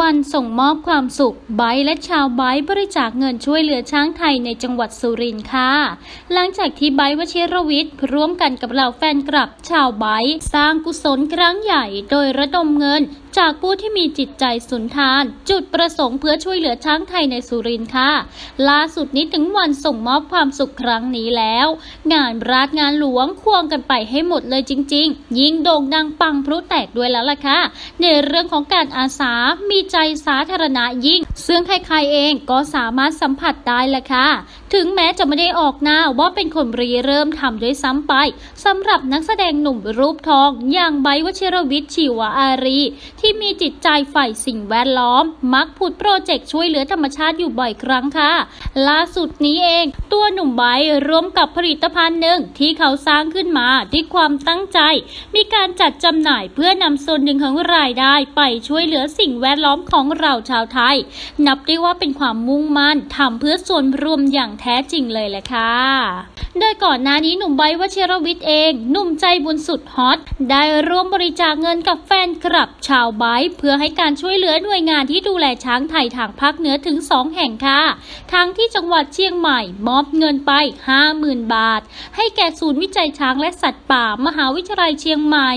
วันส่งมอบความสุขไบและชาวไบบริจาคเงินช่วยเหลือช้างไทยในจังหวัดสุรินทร์ค่ะ หลังจากที่ไบวชิรวิทย์ร่วมกันกับเหล่าแฟนคลับชาวไบสร้างกุศลครั้งใหญ่โดยระดมเงิน จากผู้ที่มีจิตใจสุนทาน จุดประสงค์เพื่อช่วยเหลือช้างไทยในสุรินทร์ค่ะ ล่าสุดนี้ถึงวันส่งมอบความสุขครั้งนี้แล้ว งานราชงานหลวงควงกันไปให้หมดเลยจริง ๆ ยิ่งโด่งดังปังพลุแตกด้วยแล้วล่ะค่ะ ในเรื่องของการอาสา มีใจสาธารณะยิ่ง ซึ่งใครๆเองก็สามารถสัมผัสได้แหละค่ะถึงแม้จะไม่ได้ออกหน้าว่าเป็นคนรีเริ่มทำด้วยซ้ำไปสำหรับนักแสดงหนุ่มรูปทอง อย่างไบร์ทวชิรวิทย์ชีวอารี ที่มีจิตใจใฝ่สิ่งแวดล้อม มักผุดโปรเจกต์ช่วยเหลือธรรมชาติอยู่บ่อยครั้งค่ะ ล่าสุดนี้เอง ตัวหนุ่มไบร่วมกับผลิตภัณฑ์หนึ่งที่เขาสร้างขึ้นมาด้วยความตั้งใจ มีการจัดจำหน่ายเพื่อนำส่วนหนึ่งของรายได้ไปช่วยเหลือสิ่งแวดล้อมของเราชาวไทย นับได้ว่าเป็นความมุ่งมั่นทำเพื่อส่วนรวมอย่างแท้จริงเลยแหละค่ะ โดยก่อนหน้านี้หนุ่มไบวชิรวิทย์เอง หนุ่มใจบุญสุดฮอต ได้ร่วมบริจาคเงินกับแฟนคลับชาวไบเพื่อให้การช่วยเหลือหน่วยงานที่ดูแลช้างไทยทางภาคเหนือถึง 2 แห่งค่ะ ทั้งที่จังหวัดเชียงใหม่ มอบเงินไป 50,000 บาท ให้แก่ศูนย์วิจัยช้างและสัตว์ป่ามหาวิทยาลัยเชียงใหม่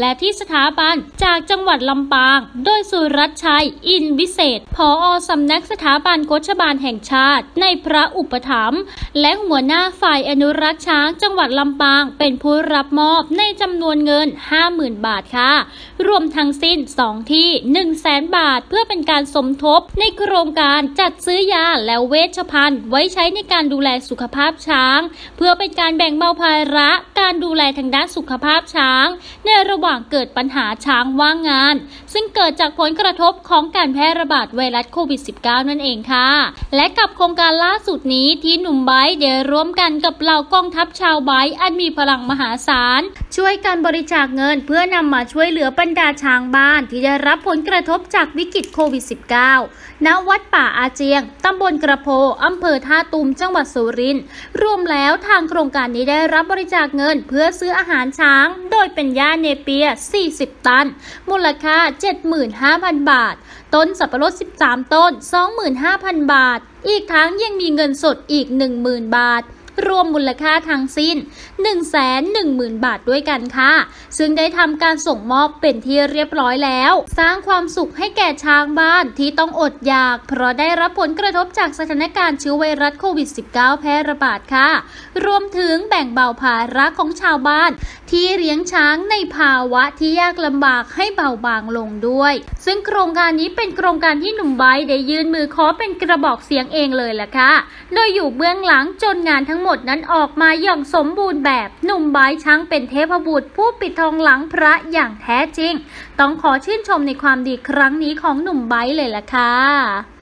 และที่สถาบันจากจังหวัดลำปาง โดยสุรัตชัย อินวิเศษผออสำนักสถาบันโคชบาลแห่งชาติ ในพระอุปถัมภ์และหัวหน้าฝ่ายอนุรักษ์ช้างจังหวัดลำปาง เป็นผู้รับมอบในจำนวนเงิน 50,000 บาทค่ะ รวมทั้งสิ้น 2 ที่ 1 0 0 0 0แบาท เพื่อเป็นการสมทบในโครงการจัดซื้อยาและเวชภัณฑ์ ไว้ใช้ในการดูแลสุขภาพช้าง เพื่อเป็นการแบ่งเบาภาระการดูแลทางด้านสุขภาพช้าง ในระหว่างเกิดปัญหาช้างว่างงาน ซึ่งเกิดจากผลกระทบของการแพร่ระบาดไวรัสโควิด -19 นั่นเองค่ะ และกับโครงการล่าสุดนี้ที่หนุ่มไบร์ได้ร่วมกันกับเหล่ากองทัพชาวไบร์อันมีพลังมหาศาล ช่วยกันบริจาคเงินเพื่อนำมาช่วยเหลือบรรดาช้างบ้านที่ได้รับผลกระทบจากวิกฤตโควิด -19 ณวัดป่าอาเจียงตำบลกระโพอำเภอท่าตูมจังหวัดสุรินทร์รวมแล้วทางโครงการนี้ได้รับบริจาคเงินเพื่อซื้ออาหารช้าง โดยเป็นย่าเนเปีย 40 ตัน มูลค่า 75,000 บาท ต้นสับปะรด 13 ต้น 25,000 บาท อีกทั้งยังมีเงินสดอีก 10,000 บาท รวมมูลค่าทั้งสิ้น 110,000 บาทด้วยกันค่ะ ซึ่งได้ทำการส่งมอบเป็นที่เรียบร้อยแล้ว สร้างความสุขให้แก่ช้างบ้านที่ต้องอดอยาก เพราะได้รับผลกระทบจากสถานการณ์เชื้อไวรัสโควิด -19 แพร่ระบาดค่ะ รวมถึงแบ่งเบาภาระของชาวบ้าน ที่เลี้ยงช้างในภาวะที่ยากลำบากให้เบาบางลงด้วย ซึ่งโครงการนี้เป็นโครงการที่หนุ่มไบร์ได้ยื่นมือขอเป็นกระบอกเสียงเองเลยแหละค่ะ โดยอยู่เบื้องหลังจนงานทั้งหมดนั้นออกมาอย่างสมบูรณ์แบบหนุ่มไบช้างเป็นเทพบุตร ผู้ปิดทองหลังพระอย่างแท้จริง ต้องขอชื่นชมในความดีครั้งนี้ของหนุ่มไบเลยล่ะค่ะ